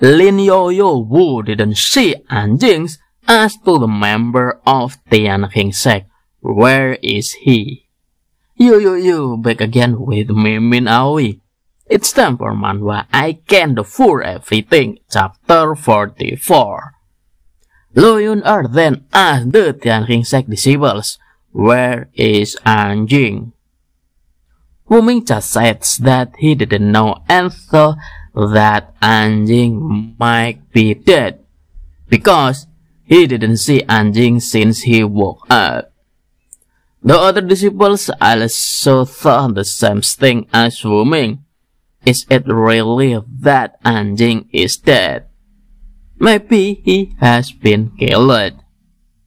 Lin Yo-Yo, who didn't see Anjing, asked the member of Tian King sect, where is he? Yo yo yo, back again with Mimin Aoi. It's time for manhwa I Can Do For Everything, chapter 44. Lo Yun Er then asked the Tian King sect disciples, where is Anjing? Wu Mingcha says that he didn't know and thought that Anjing might be dead because he didn't see Anjing since he woke up. The other disciples also thought the same thing as Wu Ming. Is it really that Anjing is dead? Maybe he has been killed.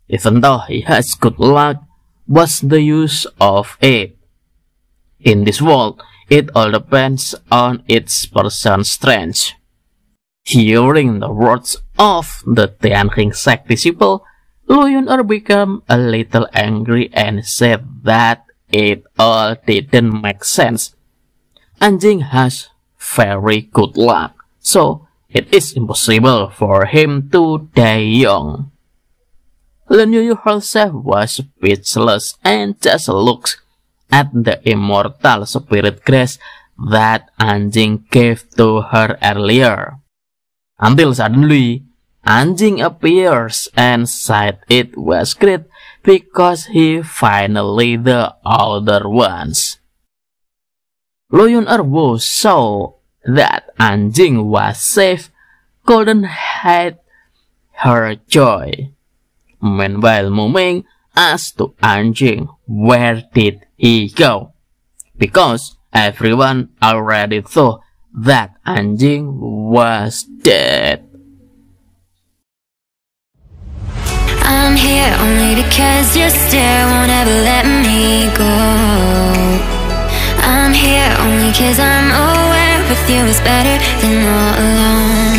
Even though he has good luck, what's the use of it? In this world, it all depends on its person's strength. Hearing the words of the Tianqing sect disciple, Lu Yun'er became a little angry and said that it all didn't make sense. Anjing has very good luck, so it is impossible for him to die young. Lin Yu herself was speechless and just looked at the immortal spirit grace that Anjing gave to her earlier. Until suddenly, Anjing appears and said it was great because he finally the older ones. Lo Yun Erwo saw that Anjing was safe, couldn't hide her joy. Meanwhile, Muming asked to Anjing where did he go? Because everyone already thought that Anjing was dead. I'm here only because won't ever let me go. I'm here only cause I'm aware with you is better than all alone.